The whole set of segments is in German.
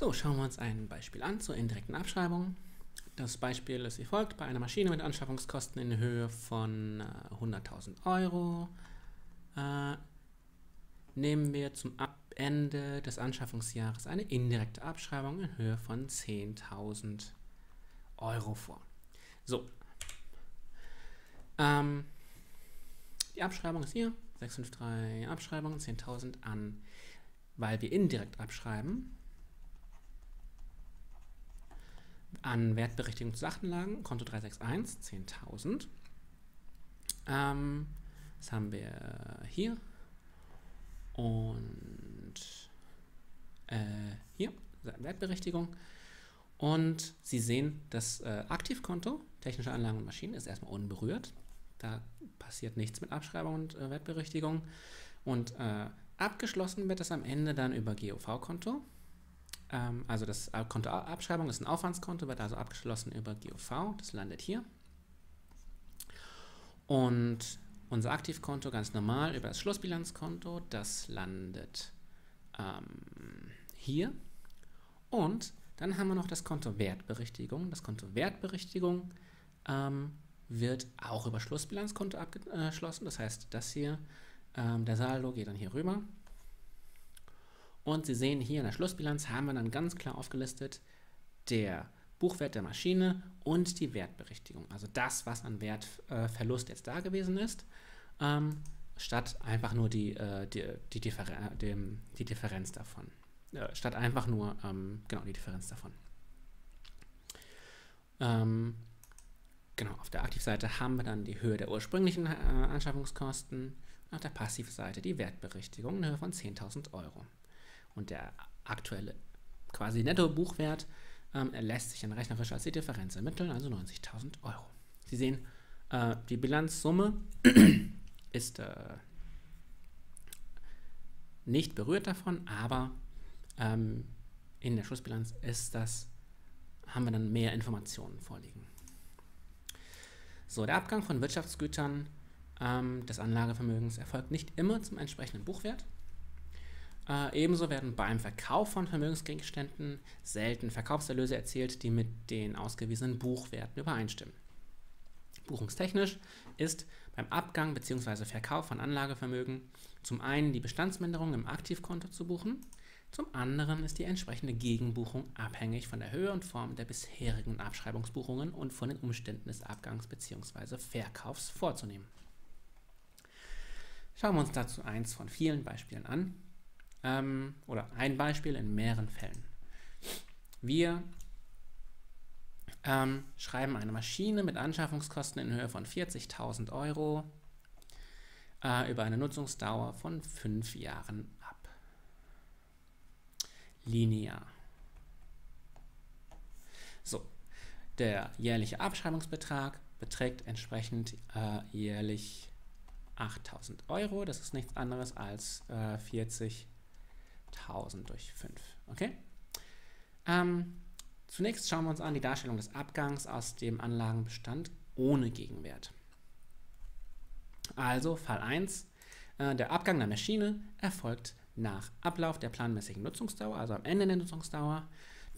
So, schauen wir uns ein Beispiel an zur indirekten Abschreibung. Das Beispiel ist wie folgt. Bei einer Maschine mit Anschaffungskosten in Höhe von äh, 100.000 Euro äh, nehmen wir zum Ende des Anschaffungsjahres eine indirekte Abschreibung in Höhe von 10.000 Euro vor. So. Ähm, die Abschreibung ist hier. 653 Abschreibung, 10.000 an, weil wir indirekt abschreiben, an Wertberichtigung zu Sachenlagen, Konto 361, 10.000. Ähm, das haben wir hier und äh, hier, Wertberichtigung. Und Sie sehen, das äh, Aktivkonto, technische Anlagen und Maschinen, ist erstmal unberührt. Da passiert nichts mit Abschreibung und äh, Wertberichtigung. Und äh, abgeschlossen wird das am Ende dann über GOV-Konto. Ähm, also das Konto Abschreibung ist ein Aufwandskonto, wird also abgeschlossen über GOV. Das landet hier. Und unser Aktivkonto ganz normal über das Schlussbilanzkonto, das landet ähm, hier. Und dann haben wir noch das Konto Wertberichtigung. Das Konto Wertberichtigung ähm, wird auch über Schlussbilanzkonto abgeschlossen. Das heißt, das hier, ähm, der Saldo geht dann hier rüber. Und Sie sehen hier in der Schlussbilanz haben wir dann ganz klar aufgelistet der Buchwert der Maschine und die Wertberichtigung. Also das, was an Wertverlust äh, jetzt da gewesen ist, ähm, statt einfach nur die, äh, die, die, Differ dem, die Differenz davon. Äh, statt einfach nur, ähm, genau, die Differenz davon. Ähm, genau, auf der Aktivseite haben wir dann die Höhe der ursprünglichen äh, Anschaffungskosten, auf der Passivseite die Wertberichtigung in Höhe von 10.000 Euro. Und der aktuelle quasi Netto-Buchwert ähm, lässt sich dann rechnerisch als die Differenz ermitteln, also 90.000 Euro. Sie sehen, äh, die Bilanzsumme ist äh, nicht berührt davon, aber ähm, in der Schlussbilanz ist das, haben wir dann mehr Informationen vorliegen. So, der Abgang von Wirtschaftsgütern ähm, des Anlagevermögens erfolgt nicht immer zum entsprechenden Buchwert. Äh, ebenso werden beim Verkauf von Vermögensgegenständen selten Verkaufserlöse erzielt, die mit den ausgewiesenen Buchwerten übereinstimmen. Buchungstechnisch ist beim Abgang bzw. Verkauf von Anlagevermögen zum einen die Bestandsminderung im Aktivkonto zu buchen, zum anderen ist die entsprechende Gegenbuchung abhängig von der Höhe und Form der bisherigen Abschreibungsbuchungen und von den Umständen des Abgangs bzw. Verkaufs vorzunehmen. Schauen wir uns dazu eins von vielen Beispielen an. Ähm, oder ein Beispiel in mehreren Fällen. Wir ähm, schreiben eine Maschine mit Anschaffungskosten in Höhe von 40.000 Euro äh, über eine Nutzungsdauer von fünf Jahren ab. Linear. So, der jährliche Abschreibungsbetrag beträgt entsprechend äh, jährlich 8000 Euro. Das ist nichts anderes als äh, 40.000 durch 5. Okay? Ähm, Zunächst schauen wir uns an die Darstellung des Abgangs aus dem Anlagenbestand ohne Gegenwert. Also Fall 1, äh, der Abgang der Maschine erfolgt nach Ablauf der planmäßigen Nutzungsdauer, also am Ende der Nutzungsdauer.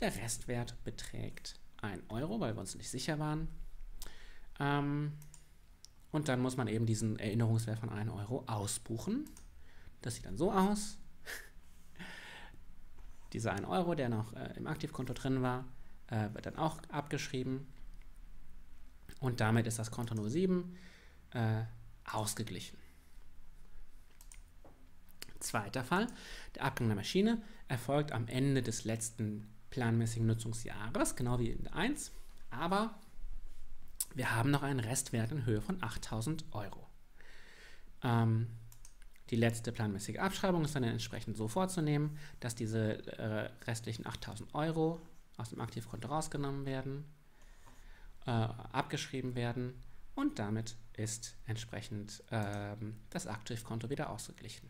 Der Restwert beträgt 1 Euro, weil wir uns nicht sicher waren. Ähm, und dann muss man eben diesen Erinnerungswert von 1 Euro ausbuchen. Das sieht dann so aus. Dieser 1 Euro, der noch äh, im Aktivkonto drin war, äh, wird dann auch abgeschrieben. Und damit ist das Konto 07 äh, ausgeglichen. Zweiter Fall, der Abgang der Maschine erfolgt am Ende des letzten planmäßigen Nutzungsjahres, genau wie in 1, aber wir haben noch einen Restwert in Höhe von 8000 Euro. Ähm, die letzte planmäßige Abschreibung ist dann entsprechend so vorzunehmen, dass diese äh, restlichen 8000 Euro aus dem Aktivkonto rausgenommen werden, äh, abgeschrieben werden und damit ist entsprechend äh, das Aktivkonto wieder ausgeglichen.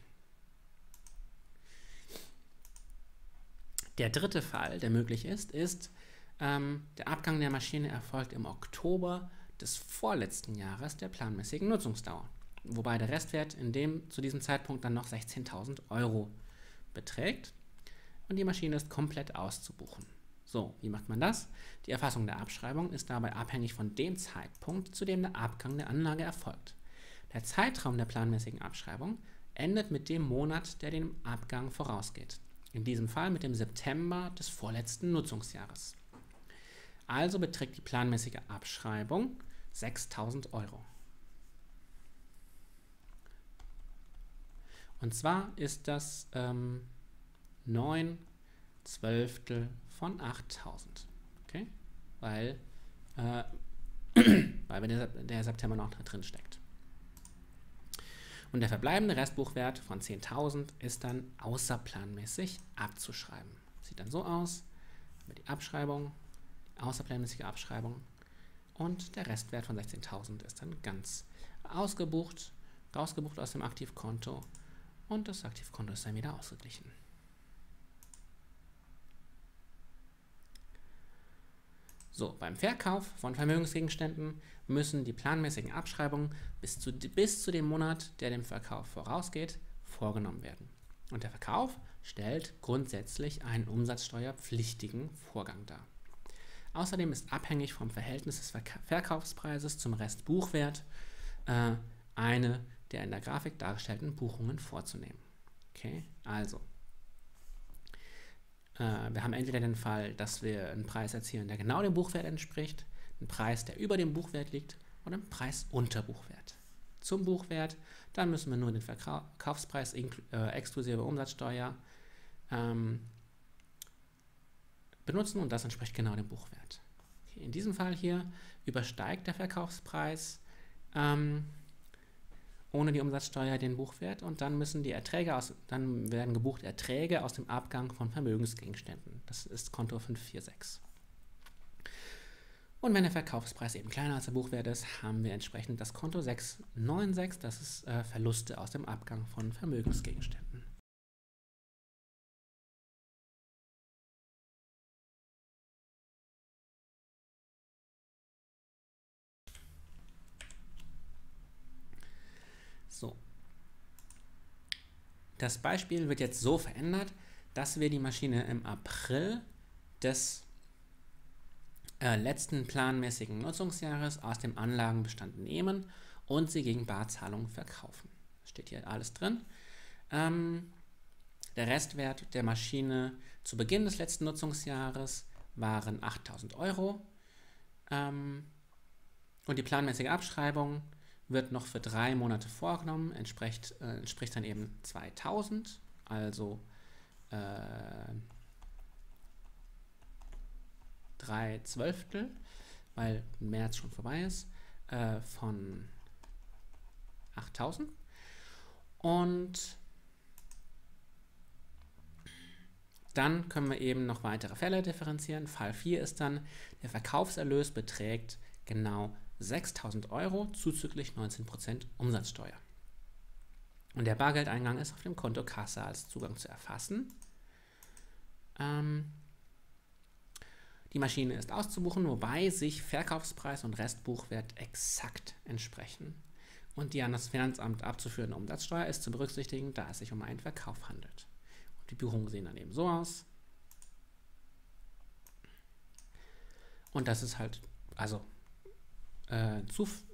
Der dritte Fall, der möglich ist, ist, ähm, der Abgang der Maschine erfolgt im Oktober des vorletzten Jahres der planmäßigen Nutzungsdauer, wobei der Restwert in dem, zu diesem Zeitpunkt dann noch 16.000 Euro beträgt. und die Maschine ist komplett auszubuchen. So, wie macht man das? Die Erfassung der Abschreibung ist dabei abhängig von dem Zeitpunkt, zu dem der Abgang der Anlage erfolgt. Der Zeitraum der planmäßigen Abschreibung endet mit dem Monat, der dem Abgang vorausgeht. In diesem Fall mit dem September des vorletzten Nutzungsjahres. Also beträgt die planmäßige Abschreibung 6000 Euro. Und zwar ist das ähm, 9 Zwölftel von 8000. Okay? Weil, äh, weil der, der September noch drin steckt. Und der verbleibende Restbuchwert von 10.000 ist dann außerplanmäßig abzuschreiben. Sieht dann so aus, die Abschreibung, die außerplanmäßige Abschreibung und der Restwert von 16.000 ist dann ganz ausgebucht, rausgebucht aus dem Aktivkonto und das Aktivkonto ist dann wieder ausgeglichen. So, beim Verkauf von Vermögensgegenständen müssen die planmäßigen Abschreibungen bis zu, bis zu dem Monat, der dem Verkauf vorausgeht, vorgenommen werden. Und der Verkauf stellt grundsätzlich einen umsatzsteuerpflichtigen Vorgang dar. Außerdem ist abhängig vom Verhältnis des Verkaufspreises zum Restbuchwert äh, eine der in der Grafik dargestellten Buchungen vorzunehmen. Okay, also äh, wir haben entweder den Fall, dass wir einen Preis erzielen, der genau dem Buchwert entspricht, einen Preis, der über dem Buchwert liegt oder einen Preis unter Buchwert. Zum Buchwert, dann müssen wir nur den Verkaufspreis äh, exklusive Umsatzsteuer ähm, benutzen und das entspricht genau dem Buchwert. Okay, in diesem Fall hier übersteigt der Verkaufspreis ähm, ohne die Umsatzsteuer den Buchwert und dann müssen die Erträge aus, dann werden gebucht Erträge aus dem Abgang von Vermögensgegenständen. Das ist Konto 546. Und wenn der Verkaufspreis eben kleiner als der Buchwert ist, haben wir entsprechend das Konto 696, das ist äh, Verluste aus dem Abgang von Vermögensgegenständen. So. Das Beispiel wird jetzt so verändert, dass wir die Maschine im April des äh, letzten planmäßigen Nutzungsjahres aus dem Anlagenbestand nehmen und sie gegen Barzahlung verkaufen. Steht hier alles drin. Ähm, der Restwert der Maschine zu Beginn des letzten Nutzungsjahres waren 8000 Euro. Ähm, und die planmäßige Abschreibung wird noch für drei Monate vorgenommen, entspricht, äh, entspricht dann eben 2000, also äh, drei Zwölftel, weil März schon vorbei ist, äh, von 8000. Und dann können wir eben noch weitere Fälle differenzieren. Fall 4 ist dann, der Verkaufserlös beträgt genau 6000 Euro zuzüglich 19% Umsatzsteuer. Und der Bargeldeingang ist auf dem Konto Kasse als Zugang zu erfassen. Ähm, die Maschine ist auszubuchen, wobei sich Verkaufspreis und Restbuchwert exakt entsprechen. Und die an das Finanzamt abzuführende Umsatzsteuer ist zu berücksichtigen, da es sich um einen Verkauf handelt. Und die Buchungen sehen dann eben so aus. Und das ist halt, also äh,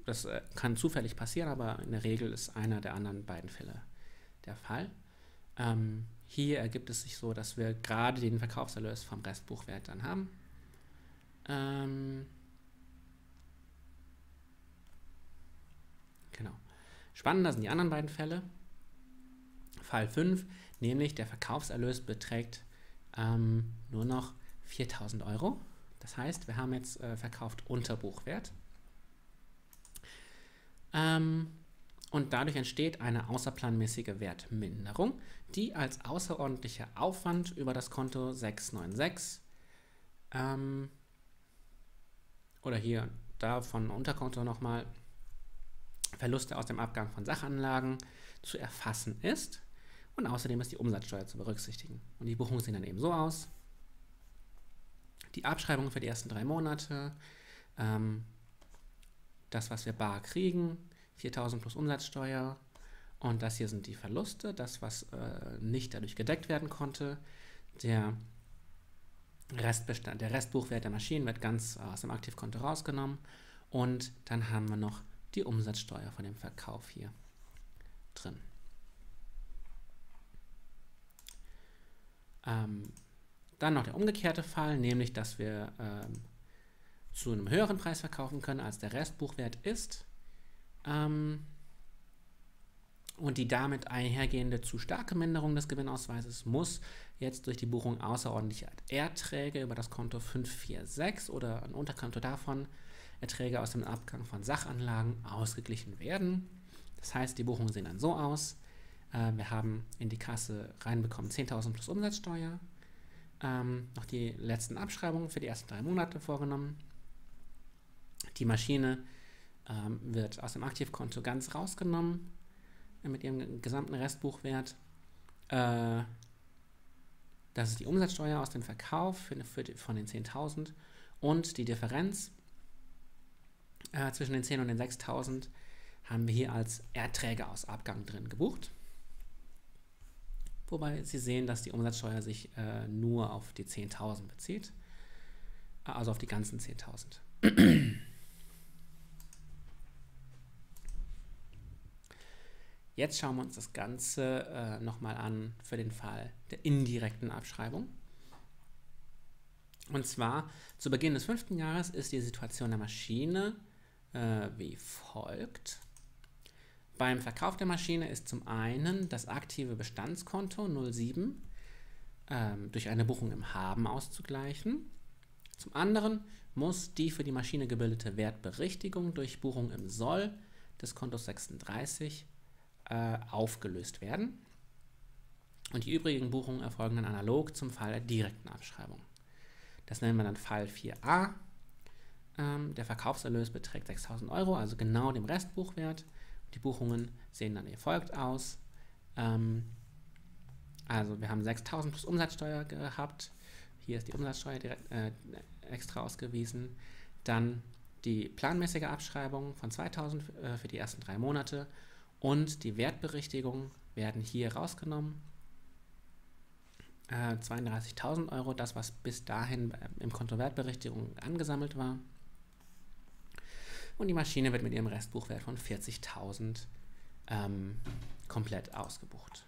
das äh, kann zufällig passieren, aber in der Regel ist einer der anderen beiden Fälle der Fall. Ähm, hier ergibt es sich so, dass wir gerade den Verkaufserlös vom Restbuchwert dann haben. Ähm, genau. Spannender sind die anderen beiden Fälle. Fall 5, nämlich der Verkaufserlös beträgt ähm, nur noch 4000 Euro. Das heißt, wir haben jetzt äh, verkauft unter Buchwert. Ähm, und dadurch entsteht eine außerplanmäßige Wertminderung, die als außerordentlicher Aufwand über das Konto 696 ähm, oder hier da von Unterkonto nochmal Verluste aus dem Abgang von Sachanlagen zu erfassen ist. Und außerdem ist die Umsatzsteuer zu berücksichtigen. Und die Buchungen sehen dann eben so aus. Die Abschreibung für die ersten drei Monate, ähm, das, was wir bar kriegen, 4000 plus Umsatzsteuer. Und das hier sind die Verluste, das, was äh, nicht dadurch gedeckt werden konnte. Der Restbestand, der Restbuchwert der Maschinen wird ganz aus dem Aktivkonto rausgenommen und dann haben wir noch die Umsatzsteuer von dem Verkauf hier drin. Ähm, dann noch der umgekehrte Fall, nämlich dass wir ähm, zu einem höheren Preis verkaufen können, als der Restbuchwert ist. Ähm, und die damit einhergehende zu starke Minderung des Gewinnausweises muss jetzt durch die Buchung außerordentlicher Erträge über das Konto 546 oder ein Unterkonto davon Erträge aus dem Abgang von Sachanlagen ausgeglichen werden. Das heißt, die Buchungen sehen dann so aus. Äh, wir haben in die Kasse reinbekommen 10.000 plus Umsatzsteuer. Ähm, noch die letzten Abschreibungen für die ersten drei Monate vorgenommen. Die Maschine ähm, wird aus dem Aktivkonto ganz rausgenommen äh, mit ihrem gesamten Restbuchwert. Äh, das ist die Umsatzsteuer aus dem Verkauf für, für von den 10.000 und die Differenz äh, zwischen den 10 und den 6.000 haben wir hier als Erträge aus Abgang drin gebucht. Wobei Sie sehen, dass die Umsatzsteuer sich äh, nur auf die 10.000 bezieht, also auf die ganzen 10.000. Jetzt schauen wir uns das Ganze äh, nochmal an für den Fall der indirekten Abschreibung. Und zwar zu Beginn des fünften Jahres ist die Situation der Maschine äh, wie folgt. Beim Verkauf der Maschine ist zum einen das aktive Bestandskonto 07 ähm, durch eine Buchung im Haben auszugleichen. Zum anderen muss die für die Maschine gebildete Wertberichtigung durch Buchung im Soll des Kontos 36 äh, aufgelöst werden. Und die übrigen Buchungen erfolgen dann analog zum Fall der direkten Abschreibung. Das nennen wir dann Fall 4a. Ähm, der Verkaufserlös beträgt 6.000 Euro, also genau dem Restbuchwert. Die Buchungen sehen dann wie folgt aus. Ähm, also wir haben 6.000 plus Umsatzsteuer gehabt. Hier ist die Umsatzsteuer direkt, äh, extra ausgewiesen. Dann die planmäßige Abschreibung von 2.000 äh, für die ersten drei Monate und die Wertberichtigungen werden hier rausgenommen. Äh, 32.000 Euro, das was bis dahin im Konto Wertberichtigung angesammelt war. Und die Maschine wird mit ihrem Restbuchwert von 40.000 ähm, komplett ausgebucht.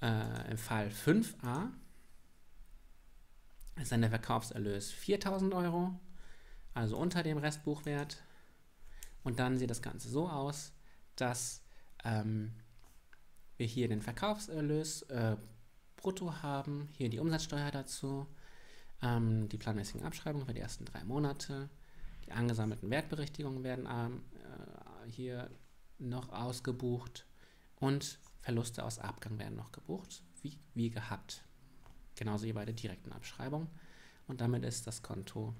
Äh, Im Fall 5a ist dann der Verkaufserlös 4.000 Euro also unter dem Restbuchwert. Und dann sieht das Ganze so aus, dass ähm, wir hier den Verkaufserlös äh, brutto haben, hier die Umsatzsteuer dazu, ähm, die planmäßigen Abschreibungen für die ersten drei Monate, die angesammelten Wertberichtigungen werden ähm, äh, hier noch ausgebucht und Verluste aus Abgang werden noch gebucht, wie, wie gehabt. Genauso wie bei der direkten Abschreibung. Und damit ist das Konto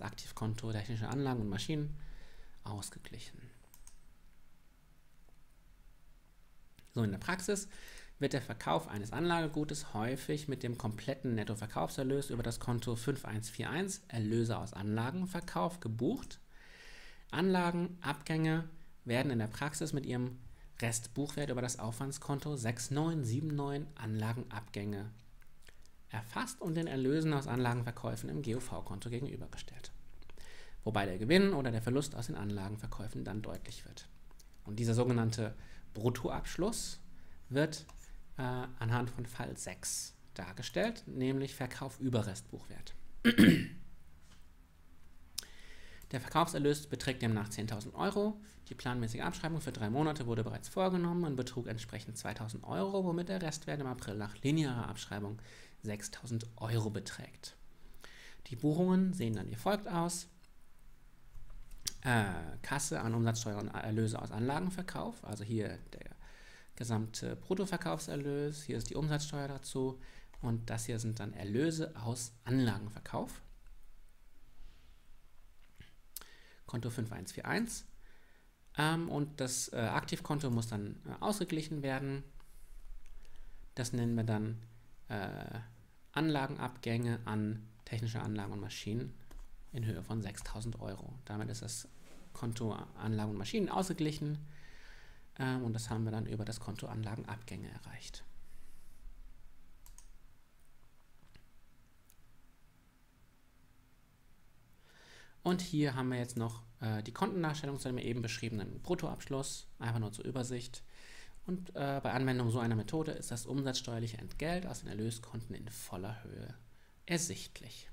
das Aktivkonto technische Anlagen und Maschinen ausgeglichen. So, in der Praxis wird der Verkauf eines Anlagegutes häufig mit dem kompletten Nettoverkaufserlös über das Konto 5141 Erlöse aus Anlagenverkauf gebucht. Anlagenabgänge werden in der Praxis mit ihrem Restbuchwert über das Aufwandskonto 6979 Anlagenabgänge erfasst und den Erlösen aus Anlagenverkäufen im GOV-Konto gegenübergestellt. Wobei der Gewinn oder der Verlust aus den Anlagenverkäufen dann deutlich wird. Und dieser sogenannte Bruttoabschluss wird äh, anhand von Fall 6 dargestellt, nämlich Verkauf über Restbuchwert. Der Verkaufserlös beträgt demnach 10.000 Euro. Die planmäßige Abschreibung für drei Monate wurde bereits vorgenommen und betrug entsprechend 2.000 Euro, womit der Restwert im April nach linearer Abschreibung 6000 Euro beträgt. Die Buchungen sehen dann wie folgt aus. Äh, Kasse an Umsatzsteuer und Erlöse aus Anlagenverkauf, also hier der gesamte Bruttoverkaufserlös, hier ist die Umsatzsteuer dazu und das hier sind dann Erlöse aus Anlagenverkauf. Konto 5141 ähm, und das äh, Aktivkonto muss dann äh, ausgeglichen werden. Das nennen wir dann äh, Anlagenabgänge an technische Anlagen und Maschinen in Höhe von 6000 Euro. Damit ist das Konto Anlagen und Maschinen ausgeglichen. Ähm, und das haben wir dann über das Konto Anlagenabgänge erreicht. Und hier haben wir jetzt noch äh, die Kontendarstellung zu dem eben beschriebenen Bruttoabschluss, einfach nur zur Übersicht. Und äh, bei Anwendung so einer Methode ist das umsatzsteuerliche Entgelt aus den Erlöskonten in voller Höhe ersichtlich.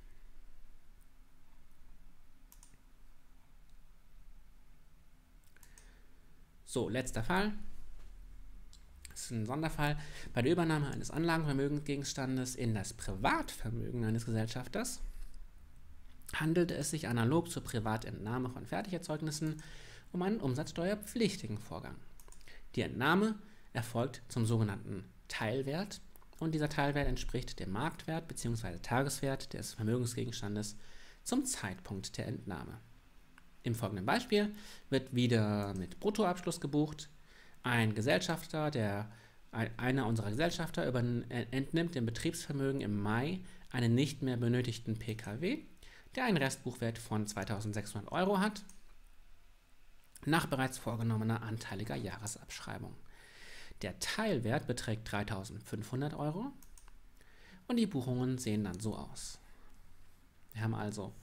So, letzter Fall. Das ist ein Sonderfall. Bei der Übernahme eines Anlagenvermögensgegenstandes in das Privatvermögen eines Gesellschafters handelt es sich analog zur Privatentnahme von Fertigerzeugnissen um einen umsatzsteuerpflichtigen Vorgang. Die Entnahme erfolgt zum sogenannten Teilwert und dieser Teilwert entspricht dem Marktwert bzw. Tageswert des Vermögensgegenstandes zum Zeitpunkt der Entnahme. Im folgenden Beispiel wird wieder mit Bruttoabschluss gebucht. Ein Gesellschafter, der einer unserer Gesellschafter entnimmt dem Betriebsvermögen im Mai einen nicht mehr benötigten PKW der einen Restbuchwert von 2600 Euro hat, nach bereits vorgenommener anteiliger Jahresabschreibung. Der Teilwert beträgt 3500 Euro und die Buchungen sehen dann so aus. Wir haben also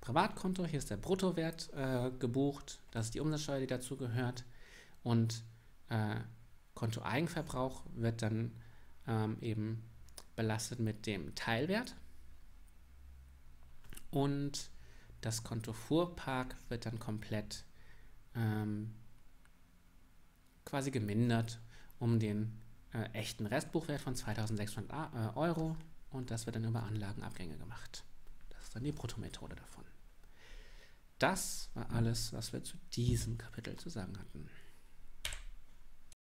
Privatkonto, hier ist der Bruttowert äh, gebucht, das ist die Umsatzsteuer, die dazu gehört und äh, Konto Eigenverbrauch wird dann ähm, eben belastet mit dem Teilwert und das Konto Fuhrpark wird dann komplett ähm, quasi gemindert um den äh, echten Restbuchwert von 2600 äh, Euro und das wird dann über Anlagenabgänge gemacht. Das ist dann die Bruttomethode davon. Das war alles, was wir zu diesem Kapitel zu sagen hatten.